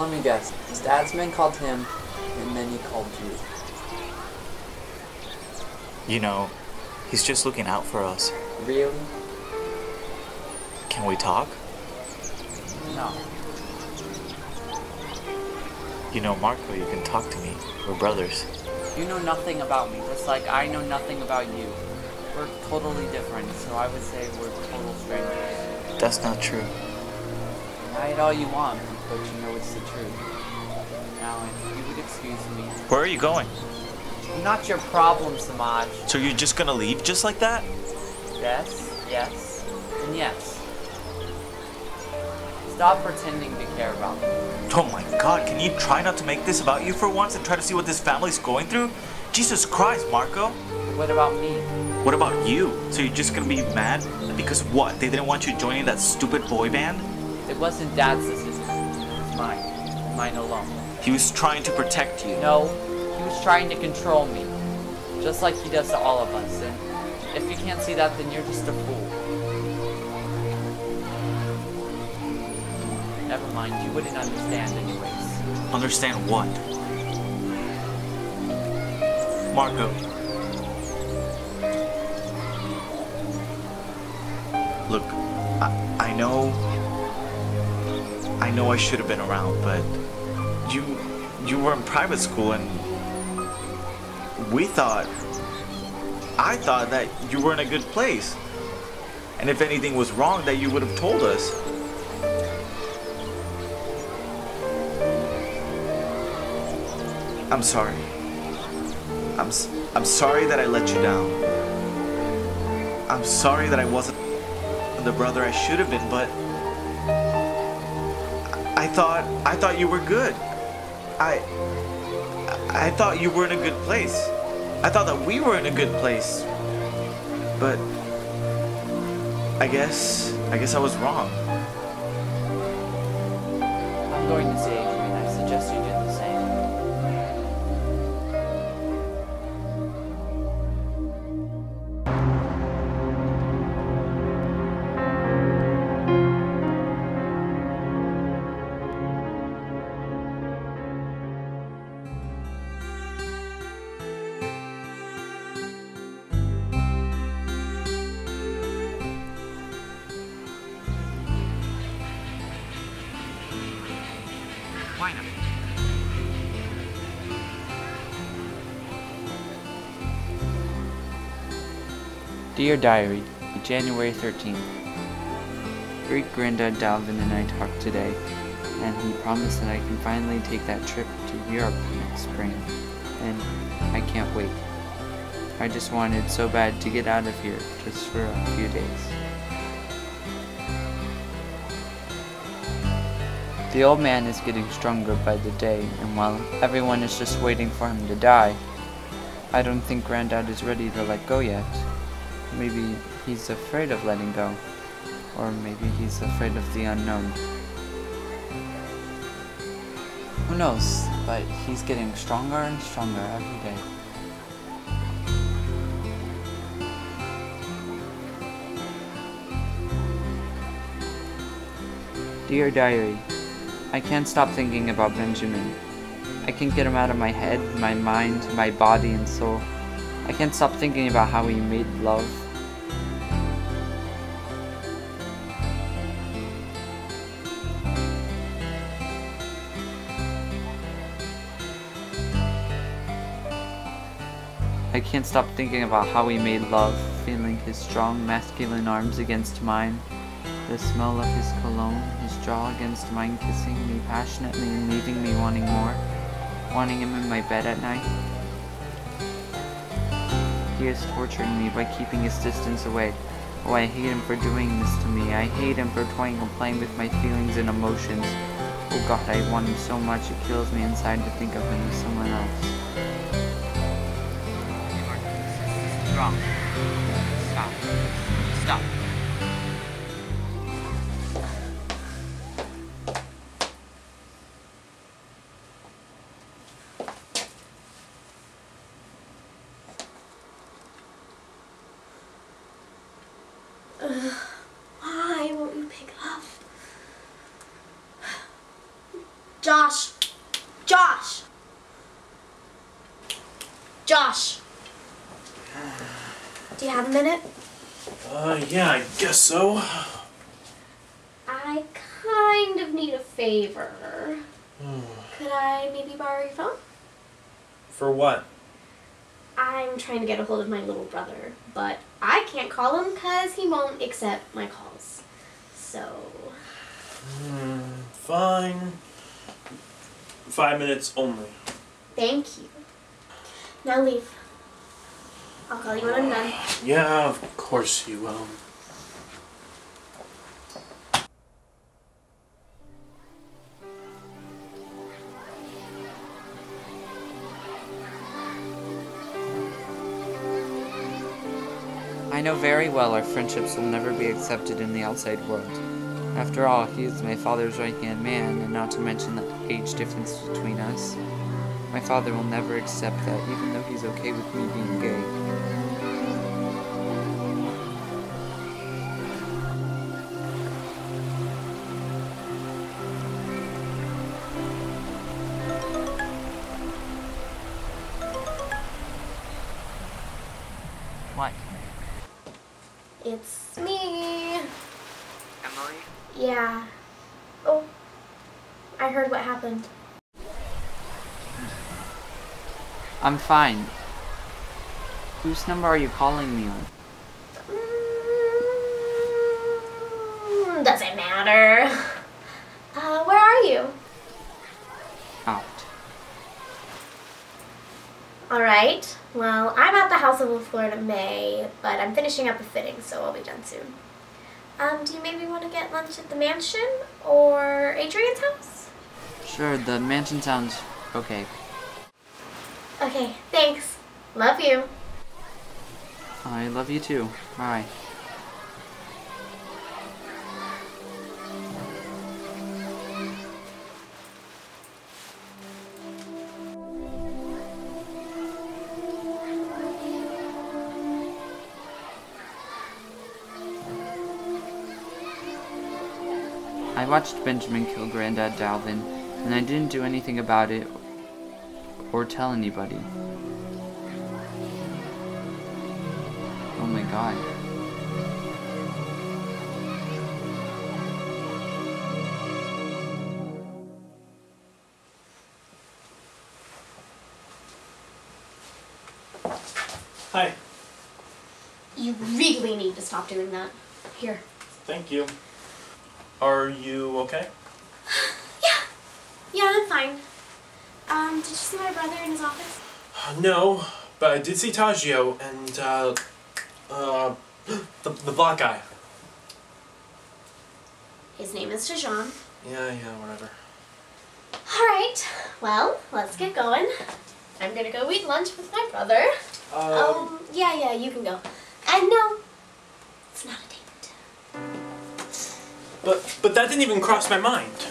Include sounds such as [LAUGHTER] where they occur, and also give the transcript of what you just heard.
Let me guess. His dad's man called him, and then he called you. You know, he's just looking out for us. Really? Can we talk? No. You know, Marco, you can talk to me. We're brothers. You know nothing about me, just like I know nothing about you. We're totally different, so I would say we're total strangers. That's not true. Deny it all you want, but you know it's the truth. You would excuse me. Where are you going? Not your problem, Semaj. So you're just gonna leave just like that? Yes, yes, and yes. Stop pretending to care about me. Oh my god, can you try not to make this about you for once and try to see what this family's going through? Jesus Christ, Marco. What about me? What about you? So you're just gonna be mad because what? They didn't want you joining that stupid boy band? It wasn't Dad's decision. Mine. Mine alone. He was trying to protect you. No, he was trying to control me. Just like he does to all of us. And if you can't see that, then you're just a fool. Never mind, you wouldn't understand anyways. Understand what? Marco. Look, I, I know. I know I should have been around, but you you were in private school and we thought I thought that you were in a good place. And if anything was wrong that you would have told us. I'm sorry. I'm I'm sorry that I let you down. I'm sorry that I wasn't the brother I should have been, but thought I thought you were good. I I thought you were in a good place. I thought that we were in a good place. But I guess I guess I was wrong. I'm going to say, Dear Diary, January 13th. Great Granddad Dalvin and I talked today, and he promised that I can finally take that trip to Europe next spring, and I can't wait. I just wanted so bad to get out of here just for a few days. The old man is getting stronger by the day, and while everyone is just waiting for him to die, I don't think Granddad is ready to let go yet. Maybe he's afraid of letting go. Or maybe he's afraid of the unknown. Who knows? But he's getting stronger and stronger every day. Dear Diary, I can't stop thinking about Benjamin. I can't get him out of my head, my mind, my body and soul. I can't stop thinking about how he made love. I can't stop thinking about how he made love, feeling his strong masculine arms against mine, the smell of his cologne, his jaw against mine, kissing me passionately and leaving me wanting more, wanting him in my bed at night. He is torturing me by keeping his distance away. Oh, I hate him for doing this to me. I hate him for toying and playing with my feelings and emotions. Oh god, I want him so much it kills me inside to think of him as someone else. Stop. Josh! Josh! Josh! Do you have a minute? Uh, yeah, I guess so. I kind of need a favor. Could I maybe borrow your phone? For what? I'm trying to get a hold of my little brother, but I can't call him because he won't accept my calls. So, Hmm, fine. Five minutes only. thank you. Now leave. I'll call you when I'm done. Yeah, of course you will. I know very well our friendships will never be accepted in the outside world. After all, he is my father's right hand man, and not to mention the age difference between us. My father will never accept that, even though he's okay with me being gay. What? It's me. Emily? Yeah. Oh, I heard what happened. I'm fine. Whose number are you calling me on? Mm, doesn't matter. [LAUGHS] Uh, where are you? Out. All right. Well, I'm at the house of Fleur de Mai, but I'm finishing up a fitting, so I'll be done soon. Um, do you maybe want to get lunch at the mansion or Adrien's house? Sure, the mansion sounds okay. Okay, thanks. Love you. I love you too. Bye. I watched Benjamin kill Granddad Dalvin, and I didn't do anything about it or tell anybody. Oh my god. Hi. You really need to stop doing that. Here. Thank you. Are you okay? [LAUGHS] Yeah. Yeah, I'm fine. Um, did you see my brother in his office? No, but I did see Taggio and, uh, uh, [GASPS] the, the black guy. His name is Shajan. Yeah, yeah, whatever. Alright, well, let's get going. I'm gonna go eat lunch with my brother. Um, Um, yeah, yeah, you can go. And no, but, but that didn't even cross my mind.